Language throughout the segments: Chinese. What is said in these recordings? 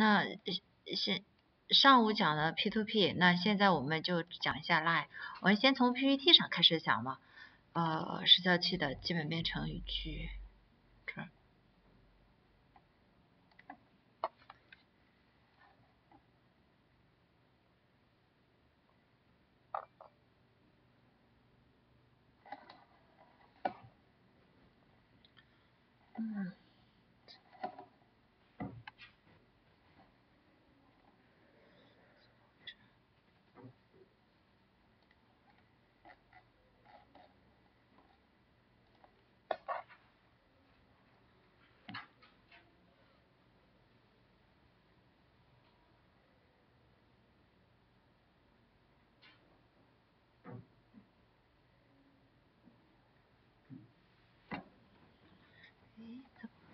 那现上午讲的 P to P，那现在我们就讲一下 Lie。我们先从 PPT 上开始讲吧。呃，时效器的基本编程语句。嗯。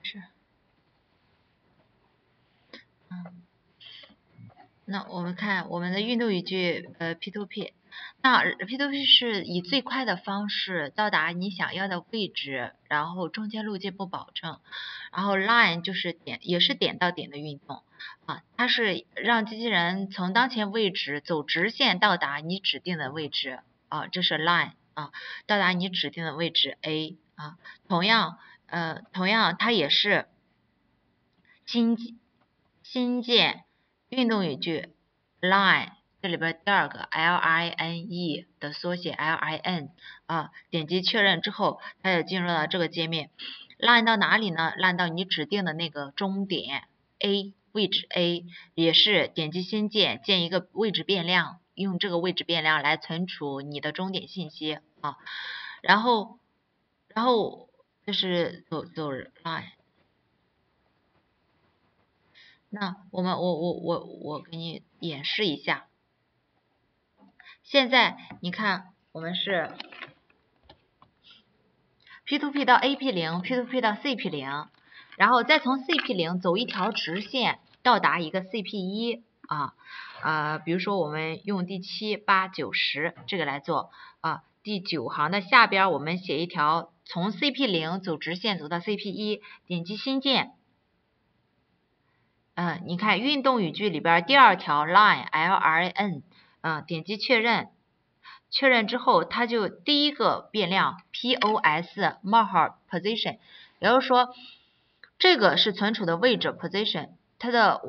是，嗯，那我们看我们的运动语句，呃，P to P，那 P to P 是以最快的方式到达你想要的位置，然后中间路径不保证，然后 Line 就是点，也是点到点的运动，啊，它是让机器人从当前位置走直线到达你指定的位置，啊，这是 Line，啊，到达你指定的位置 A，啊，同样。呃，同样，它也是新建新建运动语句 line 这里边第二个 l i n e 的缩写 l i n 啊，点击确认之后，它就进入到这个界面，line 到哪里呢？line 到你指定的那个终点 A 位置 A，也是点击新建，建一个位置变量，用这个位置变量来存储你的终点信息啊，然后，然后。这是走走 line，那我们我我我我给你演示一下。现在你看，我们是 P to P 到 A P 零，P to P 到 C P 零，然后再从 C P 零走一条直线到达一个 C P 一啊啊，比如说我们用第七八九十这个来做啊，第九行的下边我们写一条。从 CP 零走直线走到 CP 一，点击新建。嗯，你看运动语句里边第二条 line L R N，嗯，点击确认。确认之后，它就第一个变量 POS 冒号 position，也就是说这个是存储的位置 position，它的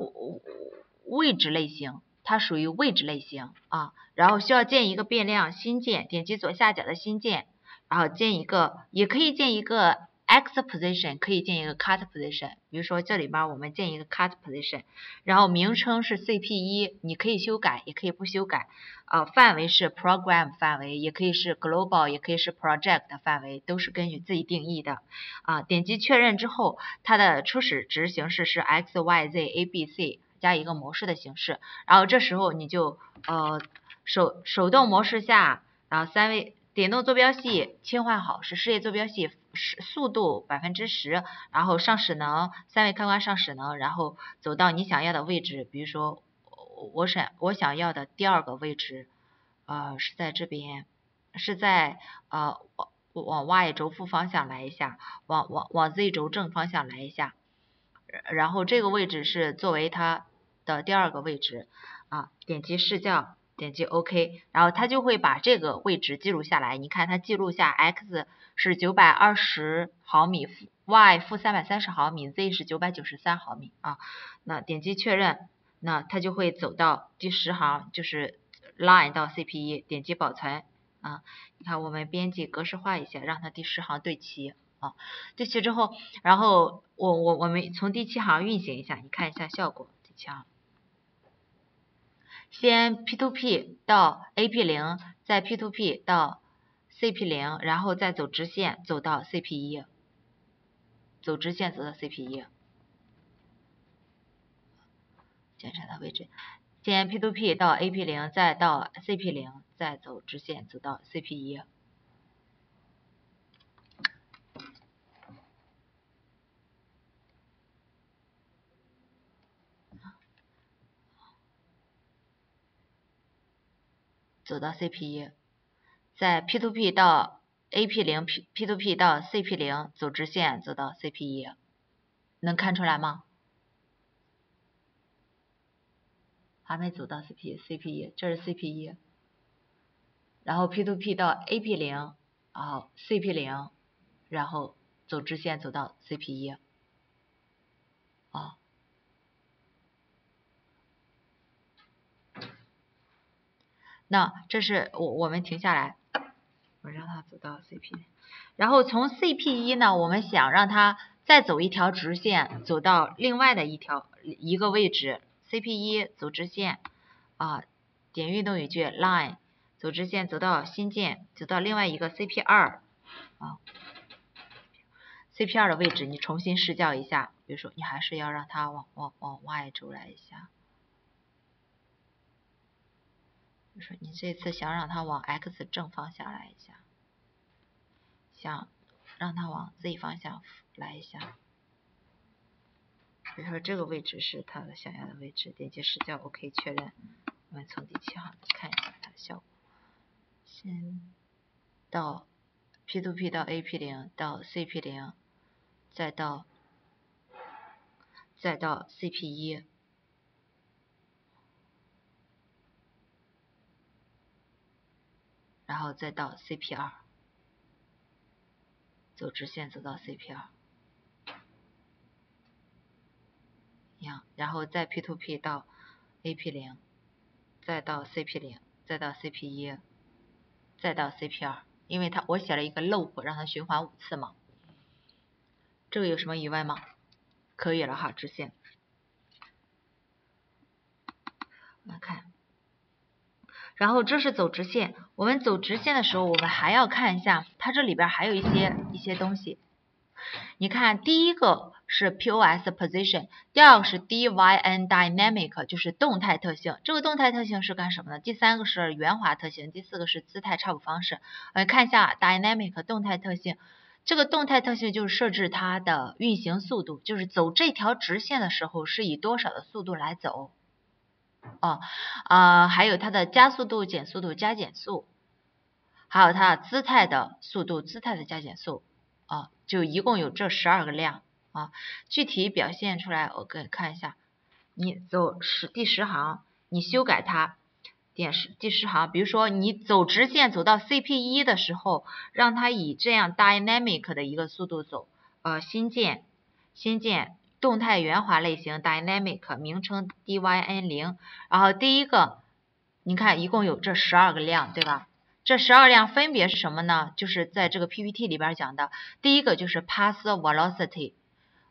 位置类型，它属于位置类型啊。然后需要建一个变量新建，点击左下角的新建。然后建一个，也可以建一个 x position，可以建一个 cut position。比如说这里边我们建一个 cut position，然后名称是 cp 一，你可以修改，也可以不修改。啊，范围是 program 范围，也可以是 global，也可以是 project 范围，都是根据自己定义的。啊，点击确认之后，它的初始值形式是 x y z a b c 加一个模式的形式。然后这时候你就呃手手动模式下，然后三位。点动坐标系切换好是事业坐标系，是速度百分之十，然后上使能三位开关上使能，然后走到你想要的位置，比如说我想我想要的第二个位置，呃是在这边，是在呃往往 y 轴负方向来一下，往往往 z 轴正方向来一下，然后这个位置是作为它的第二个位置啊，点击视教。点击 OK，然后它就会把这个位置记录下来。你看它记录下 x 是九百二十毫米，y 负三百三十毫米，z 是九百九十三毫米啊。那点击确认，那它就会走到第十行，就是 line 到 CP 一，点击保存啊。你看我们编辑格式化一下，让它第十行对齐啊。对齐之后，然后我我我们从第七行运行一下，你看一下效果，第七行。先 P to P 到 A P 零，再 P to P 到 C P 零，然后再走直线走到 C P 一，走直线走到 C P 一，检查的位置。先 P to P 到 A P 零，再到 C P 零，再走直线走到 C P 一。走到 CP 一，在 P to P 到 AP 零，P P to P 到 CP 零，走直线走到 CP 一，能看出来吗？还没走到 CP，CP 一，这是 CP 一，然后 P to P 到 AP 零，然后 CP 零，然后走直线走到 CP 一，啊，那这是我我们停下来，我让它走到 CP，然后从 CP 一呢，我们想让它再走一条直线，走到另外的一条一个位置。CP 一走直线啊，点运动语句 line 走直线走到新建，走到另外一个 CP 二啊，CP 二的位置你重新试教一下，比如说你还是要让它往往往外走来一下，比如说你这次想让它往 X 正方向来一下，想让它往 Z 方向来一下。比如说这个位置是它的想要的位置，点击试教 OK 确认。我们从第七行看一下它的效果。先到 P to P 到 AP 零到 CP 零，再到再到 CP 一，然后再到 CP 二，走直线走到 CP 二。样，然后再 P to P 到 AP 零，再到 CP 零，再到 CP 一，再到 CP 二，因为它我写了一个 loop，让它循环五次嘛。这个有什么疑问吗？可以了哈，直线。来看，然后这是走直线，我们走直线的时候，我们还要看一下，它这里边还有一些一些东西。你看，第一个是 POS position，第二个是 DYN dynamic，就是动态特性。这个动态特性是干什么的？第三个是圆滑特性，第四个是姿态差谱方式。我们看一下 dynamic 动态特性，这个动态特性就是设置它的运行速度，就是走这条直线的时候是以多少的速度来走。哦，啊，还有它的加速度、减速度、加减速，还有它姿态的速度、姿态的加减速。啊，就一共有这十二个量啊，具体表现出来，我给看一下。你走十第十行，你修改它，点十第十行，比如说你走直线走到 CP 一的时候，让它以这样 dynamic 的一个速度走，呃，新建新建动态圆滑类型 dynamic 名称 DYN 零，然后第一个，你看一共有这十二个量，对吧？这十二量分别是什么呢？就是在这个 PPT 里边讲的，第一个就是 pass velocity，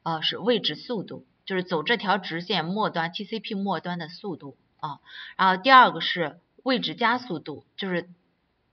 呃，是位置速度，就是走这条直线末端 TCP 末端的速度啊。然后第二个是位置加速度，就是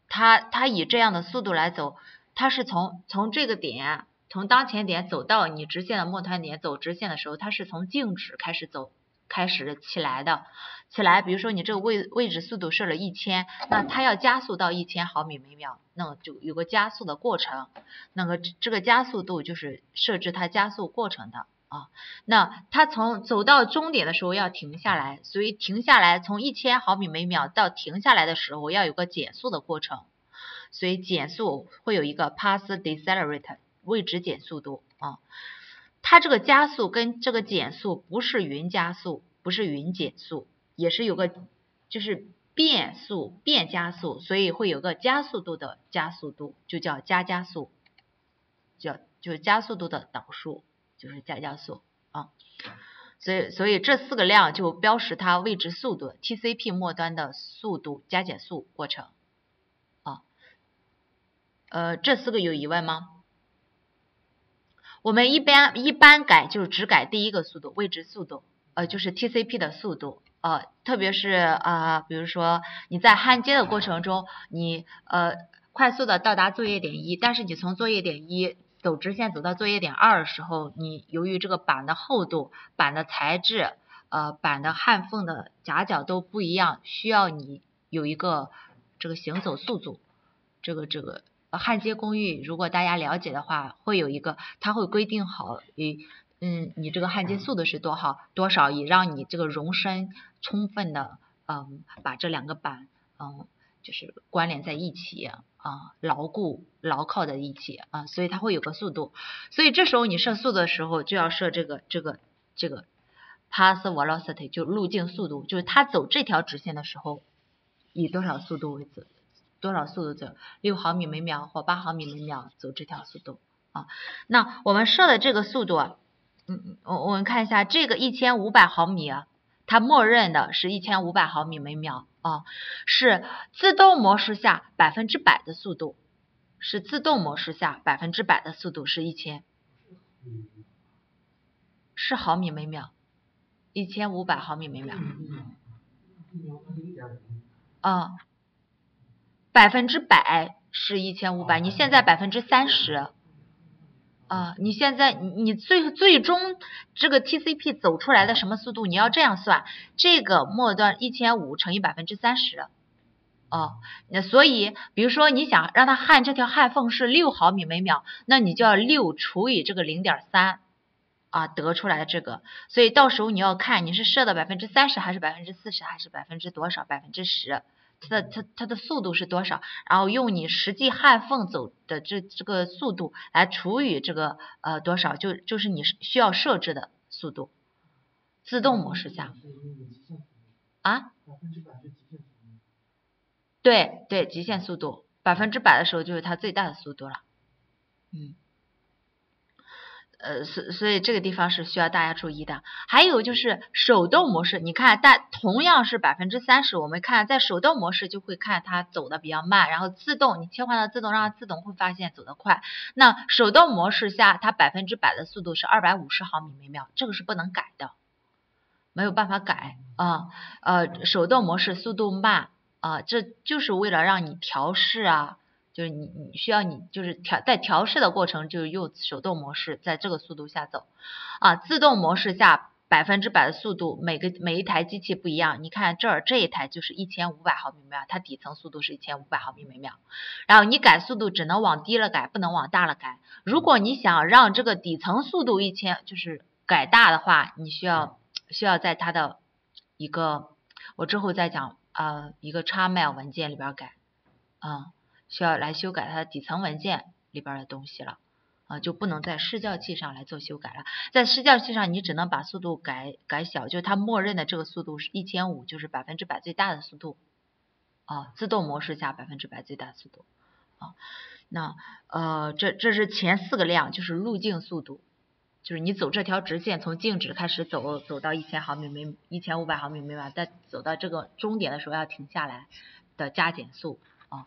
它它以这样的速度来走，它是从从这个点，从当前点走到你直线的末端点走直线的时候，它是从静止开始走。开始起来的，起来，比如说你这个位位置速度设了一千，那它要加速到一千毫米每秒，那就有个加速的过程，那个这个加速度就是设置它加速过程的啊。那它从走到终点的时候要停下来，所以停下来从一千毫米每秒到停下来的时候要有个减速的过程，所以减速会有一个 pass decelerate 位置减速度啊。它这个加速跟这个减速不是匀加速，不是匀减速，也是有个就是变速变加速，所以会有个加速度的加速度，就叫加加速，叫就是加速度的导数就是加加速啊。所以所以这四个量就标识它位置速度 TCP 末端的速度加减速过程啊。呃，这四个有疑问吗？我们一般一般改就是只改第一个速度，位置速度，呃，就是 TCP 的速度，呃，特别是啊，比如说你在焊接的过程中，你呃快速的到达作业点一，但是你从作业点一走直线走到作业点二的时候，你由于这个板的厚度、板的材质、呃板的焊缝的夹角都不一样，需要你有一个这个行走速度，这个这个。焊接工艺，如果大家了解的话，会有一个，它会规定好，以嗯，你这个焊接速度是多少多少，以让你这个容身充分的，嗯，把这两个板，嗯，就是关联在一起，啊，牢固牢靠在一起，啊，所以它会有个速度，所以这时候你设速的时候就要设这个这个这个 path velocity 就路径速度，就是它走这条直线的时候以多少速度为准，多少速度走，六毫米每秒或八毫米每秒走这条速度啊。那我们设的这个速度，嗯，我我们看一下这个一千五百毫米，它默认的是一千五百毫米每秒啊，是自动模式下百分之百的速度，是自动模式下百分之百的速度是一千。是毫米每秒，一千五百毫米每秒。啊，百分之百是一千五百，你现在百分之三十。啊，你现在你你最最终这个 TCP 走出来的什么速度？你要这样算，这个末端一千五乘以百分之三十。哦，那所以比如说你想让它焊这条焊缝是六毫米每秒，那你就要六除以这个零点三。啊，得出来的这个，所以到时候你要看你是设的百分之三十还是百分之四十还是百分之多少百分之十，它的它它的速度是多少，然后用你实际焊缝走的这这个速度来除以这个呃多少，就就是你需要设置的速度，自动模式下啊，对对，极限速度百分之百的时候就是它最大的速度了，嗯。呃，所所以这个地方是需要大家注意的。还有就是手动模式，你看，但同样是百分之三十，我们看在手动模式就会看它走的比较慢，然后自动你切换到自动，让它自动会发现走得快。那手动模式下，它百分之百的速度是二百五十毫米每秒，这个是不能改的，没有办法改啊。呃，手动模式速度慢啊，这就是为了让你调试啊。就是你你需要你就是调在调试的过程，就是用手动模式在这个速度下走啊，自动模式下百分之百的速度，每个每一台机器不一样。你看这儿这一台就是一千五百毫米每秒，它底层速度是一千五百毫米每秒。然后你改速度只能往低了改，不能往大了改。如果你想让这个底层速度一千就是改大的话，你需要需要在它的一个我之后再讲呃一个 XML 文件里边改啊。需要来修改它的底层文件里边的东西了啊，就不能在视教器上来做修改了。在视教器上，你只能把速度改改小，就是它默认的这个速度是一千五，就是百分之百最大的速度啊，自动模式下百分之百最大速度啊。那呃，这这是前四个量，就是路径速度，就是你走这条直线，从静止开始走，走到一千毫米每一千五百毫米每秒，再走到这个终点的时候要停下来的加减速啊。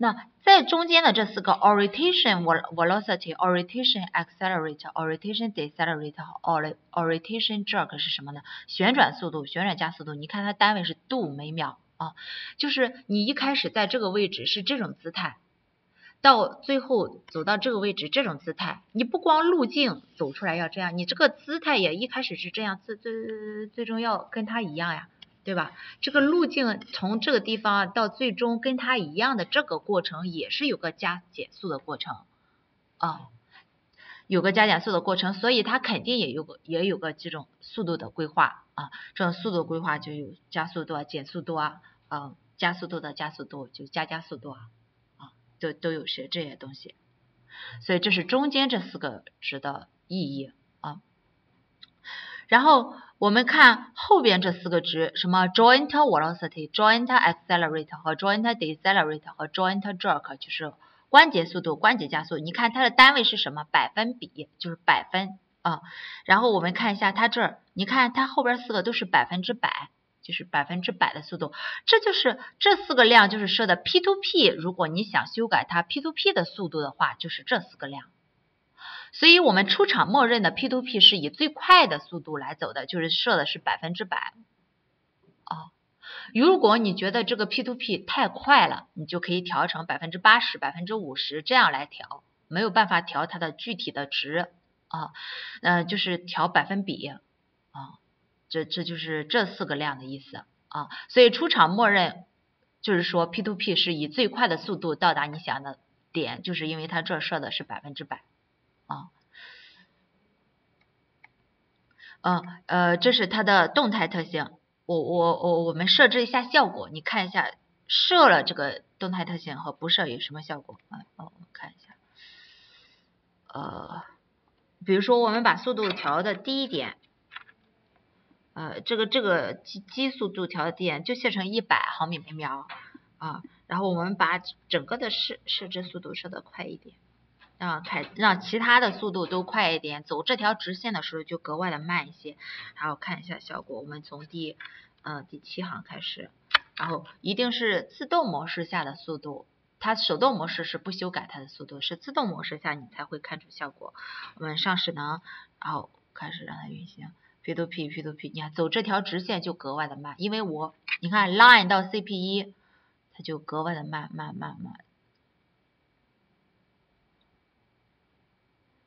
那在中间的这四个 orientation velocity、orientation accelerate、orientation decelerate 和 orientation jerk 是什么呢？旋转速度、旋转加速度。你看它单位是度每秒啊，就是你一开始在这个位置是这种姿态，到最后走到这个位置这种姿态，你不光路径走出来要这样，你这个姿态也一开始是这样，最最最终要跟它一样呀。对吧？这个路径从这个地方到最终跟它一样的这个过程，也是有个加减速的过程啊，有个加减速的过程，所以它肯定也有个也有个这种速度的规划啊。这种速度规划就有加速度、啊、减速度啊，啊，加速度的加速度就加加速度啊，啊，都都有些这些东西。所以这是中间这四个值的意义啊。然后。我们看后边这四个值，什么 joint velocity、joint accelerate 和 joint decelerate 和 joint jerk，就是关节速度、关节加速。你看它的单位是什么？百分比，就是百分啊。然后我们看一下它这儿，你看它后边四个都是百分之百，就是百分之百的速度。这就是这四个量就是设的 P to P。如果你想修改它 P to P 的速度的话，就是这四个量。所以我们出厂默认的 P to P 是以最快的速度来走的，就是设的是百分之百。啊，如果你觉得这个 P to P 太快了，你就可以调成百分之八十、百分之五十这样来调，没有办法调它的具体的值啊，嗯，就是调百分比啊，这这就是这四个量的意思啊。所以出厂默认就是说 P to P 是以最快的速度到达你想的点，就是因为它这设的是百分之百。啊，嗯呃，这是它的动态特性。我我我我们设置一下效果，你看一下设了这个动态特性和不设有什么效果。啊？哦，我们看一下，呃，比如说我们把速度调的低一点，呃，这个这个基基速度条件就设成一百毫米每秒。啊，然后我们把整个的设设置速度设的快一点，让开让其他的速度都快一点，走这条直线的时候就格外的慢一些。然后看一下效果，我们从第呃第七行开始，然后一定是自动模式下的速度，它手动模式是不修改它的速度，是自动模式下你才会看出效果。我们上势能，然后开始让它运行。P to P P to P，你看走这条直线就格外的慢，因为我你看 line 到 CP 一，它就格外的慢慢慢慢。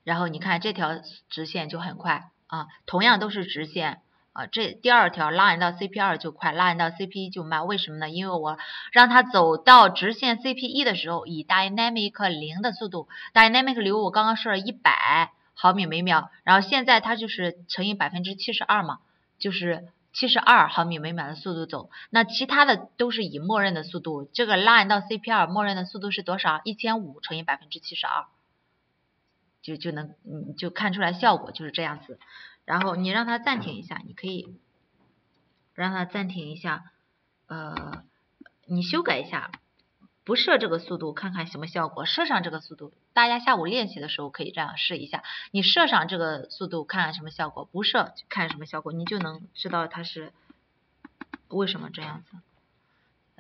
然后你看这条直线就很快啊，同样都是直线啊，这第二条 line 到 CP 二就快，line 到 CP 一就慢，为什么呢？因为我让它走到直线 CP 一的时候，以 dynamic 零的速度，dynamic 零我刚刚设了一百。毫米每秒，然后现在它就是乘以百分之七十二嘛，就是七十二毫米每秒的速度走。那其他的都是以默认的速度，这个 line 到 CP 二默认的速度是多少？一千五乘以百分之七十二，就就能嗯就看出来效果就是这样子。然后你让它暂停一下，你可以让它暂停一下，呃，你修改一下。不设这个速度，看看什么效果。设上这个速度，大家下午练习的时候可以这样试一下。你设上这个速度，看看什么效果；不设，看什么效果，你就能知道它是为什么这样子。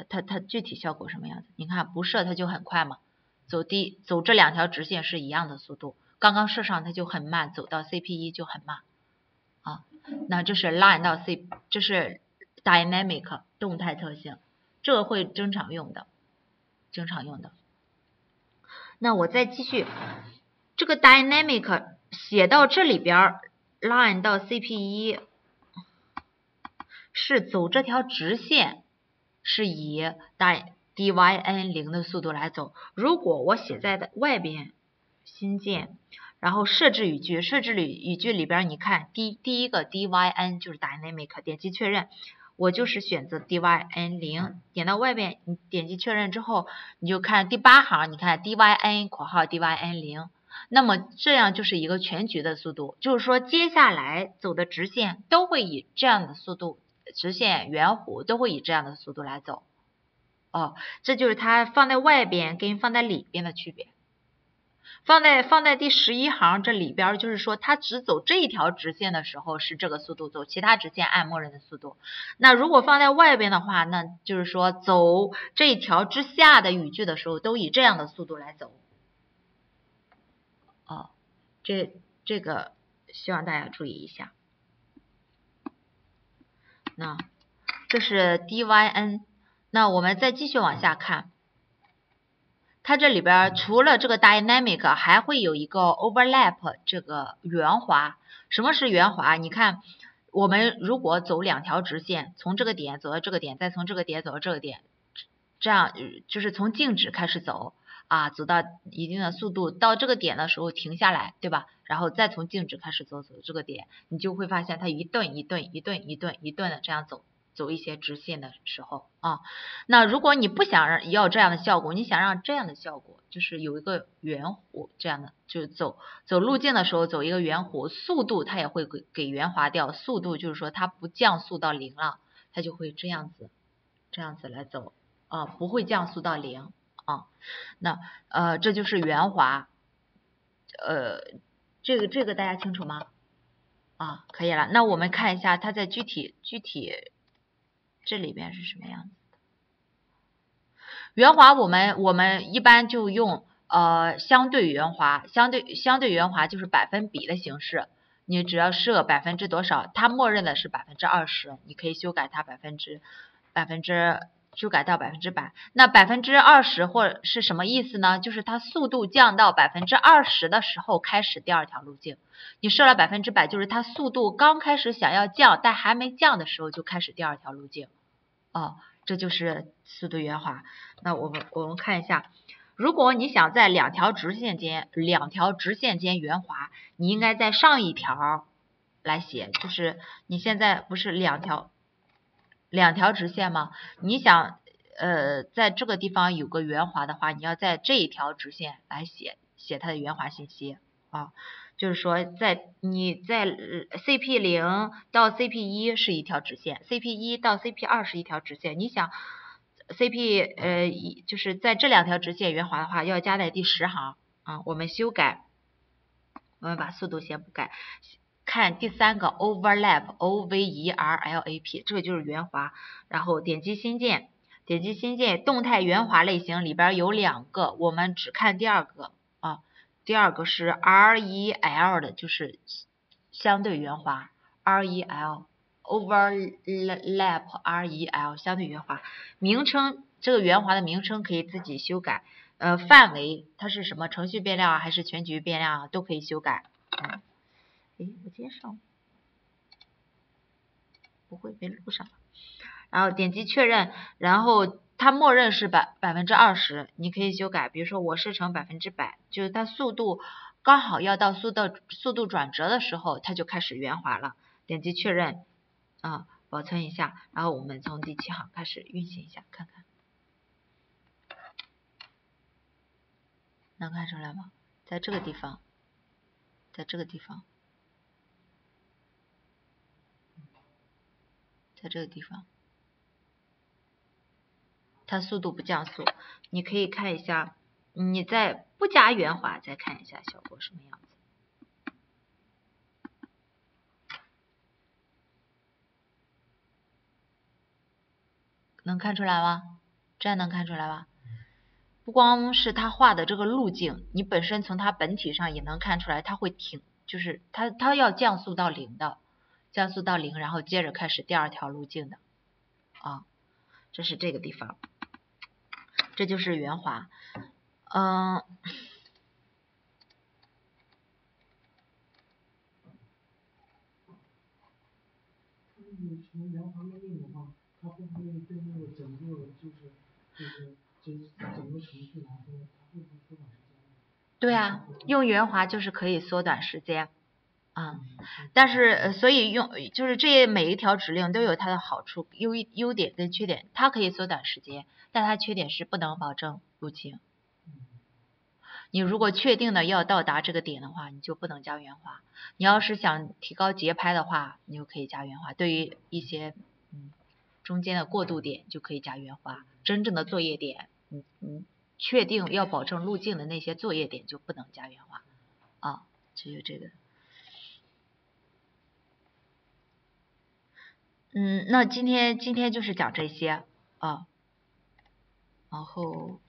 它它具体效果什么样子？你看不设它就很快嘛，走第走这两条直线是一样的速度。刚刚设上它就很慢，走到 CP 一就很慢啊。那这是 line 到 C，这是 dynamic 动态特性，这个会经常用的。经常用的，那我再继续，这个 dynamic 写到这里边，line 到 CP 一是走这条直线，是以 dy dyn 零的速度来走。如果我写在的外边，新建，然后设置语句，设置语语句里边，你看第第一个 dyn 就是 dynamic，点击确认。我就是选择 dyn 零，点到外边，你点击确认之后，你就看第八行，你看 dyn 括号 dyn 零，那么这样就是一个全局的速度，就是说接下来走的直线都会以这样的速度，直线、圆弧都会以这样的速度来走，哦，这就是它放在外边跟放在里边的区别。放在放在第十一行这里边，就是说它只走这一条直线的时候是这个速度走，其他直线按默认的速度。那如果放在外边的话，那就是说走这一条之下的语句的时候都以这样的速度来走。哦，这这个希望大家注意一下。那这是 dyn，那我们再继续往下看。它这里边除了这个 dynamic，还会有一个 overlap 这个圆滑。什么是圆滑？你看，我们如果走两条直线，从这个点走到这个点，再从这个点走到这个点，这样就是从静止开始走啊，走到一定的速度，到这个点的时候停下来，对吧？然后再从静止开始走，走这个点，你就会发现它一顿一顿一顿一顿一顿的这样走。走一些直线的时候啊，那如果你不想让要这样的效果，你想让这样的效果，就是有一个圆弧这样的，就走走路径的时候走一个圆弧，速度它也会给给圆滑掉，速度就是说它不降速到零了，它就会这样子这样子来走啊，不会降速到零啊，那呃这就是圆滑，呃这个这个大家清楚吗？啊可以了，那我们看一下它在具体具体。这里边是什么样子的？圆滑，我们我们一般就用呃相对圆滑，相对相对圆滑就是百分比的形式，你只要设百分之多少，它默认的是百分之二十，你可以修改它百分之百分之修改到百分之百。那百分之二十或是什么意思呢？就是它速度降到百分之二十的时候开始第二条路径。你设了百分之百，就是它速度刚开始想要降，但还没降的时候就开始第二条路径。哦，这就是速度圆滑。那我们我们看一下，如果你想在两条直线间两条直线间圆滑，你应该在上一条来写，就是你现在不是两条两条直线吗？你想呃在这个地方有个圆滑的话，你要在这一条直线来写写它的圆滑信息啊。就是说在你在 CP 零到 CP 一是一条直线，CP 一到 CP 二是一条直线。你想 CP 呃一就是在这两条直线圆滑的话，要加在第十行啊。我们修改，我们把速度先不改，看第三个 overlap，O V E R L A P，这个就是圆滑。然后点击新建，点击新建，动态圆滑类型里边有两个，我们只看第二个啊。第二个是 REL 的，就是相对圆滑，REL overlap REL 相对圆滑。名称这个圆滑的名称可以自己修改，呃，范围它是什么程序变量啊还是全局变量啊都可以修改。嗯，哎，我今天上不会被录上了。然后点击确认，然后。它默认是百百分之二十，你可以修改，比如说我设成百分之百，就是它速度刚好要到速度速度转折的时候，它就开始圆滑了。点击确认，啊，保存一下，然后我们从第七行开始运行一下，看看，能看出来吗？在这个地方，在这个地方，在这个地方。它速度不降速，你可以看一下，你再不加圆滑再看一下效果什么样子，能看出来吗？这样能看出来吧？不光是它画的这个路径，你本身从它本体上也能看出来，它会停，就是它它要降速到零的，降速到零，然后接着开始第二条路径的，啊，这是这个地方。这就是圆滑，嗯。对啊，用圆滑就是可以缩短时间，啊，但是所以用就是这些每一条指令都有它的好处、优优点跟缺点，它可以缩短时间。但它缺点是不能保证路径。你如果确定的要到达这个点的话，你就不能加圆滑。你要是想提高节拍的话，你就可以加圆滑。对于一些嗯中间的过渡点，就可以加圆滑。真正的作业点，嗯嗯，确定要保证路径的那些作业点就不能加圆滑。啊，只有这个。嗯，那今天今天就是讲这些啊。然后。